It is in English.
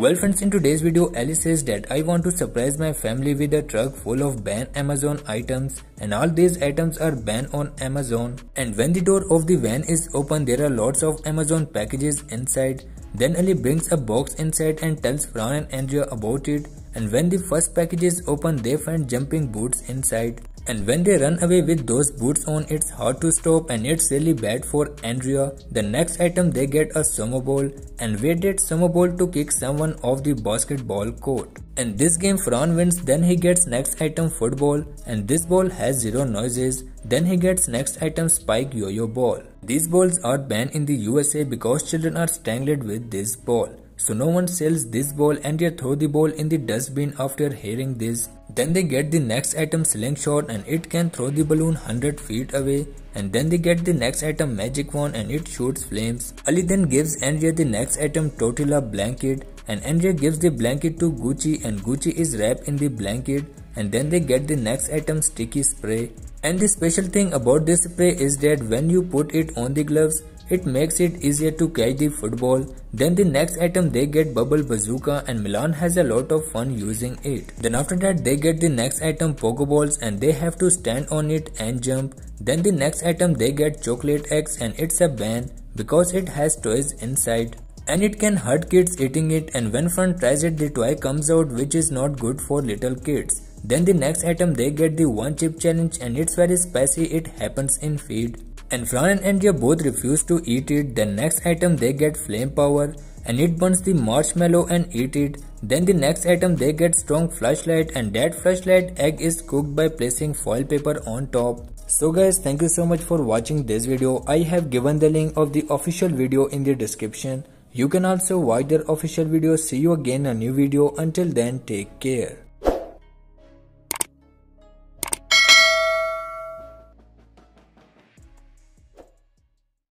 Well friends in today's video Alice says that I want to surprise my family with a truck full of banned Amazon items and all these items are banned on Amazon. And when the door of the van is open there are lots of Amazon packages inside. Then Ali brings a box inside and tells Ferran and Andrea about it. And when the first package is open they find jumping boots inside and when they run away with those boots on it's hard to stop and it's really bad for Andrea. The next item they get a sumo ball and wait that sumo ball to kick someone off the basketball court. In this game Ferran wins then he gets next item football and this ball has zero noises then he gets next item spike yo-yo ball. These balls are banned in the USA because children are strangled with this ball. So no one sells this ball and they throw the ball in the dustbin after hearing this. Then they get the next item slingshot and it can throw the balloon 100 feet away. And then they get the next item magic wand and it shoots flames. Ali then gives Andrea the next item tortilla blanket and Andrea gives the blanket to Gucci and Gucci is wrapped in the blanket and then they get the next item sticky spray. And the special thing about this spray is that when you put it on the gloves, it makes it easier to catch the football. Then the next item they get bubble bazooka and Milan has a lot of fun using it. Then after that they get the next item pokeballs and they have to stand on it and jump. Then the next item they get chocolate eggs and it's a ban because it has toys inside. And it can hurt kids eating it and when Ferran tries it the toy comes out which is not good for little kids. Then the next item they get the one chip challenge and it's very spicy it happens in feed and Ferran and Andrea both refuse to eat it. The next item they get flame power and it burns the marshmallow and eat it. Then the next item they get strong flashlight and that flashlight egg is cooked by placing foil paper on top. So guys thank you so much for watching this video. I have given the link of the official video in the description. You can also watch their official video. See you again in a new video. Until then take care.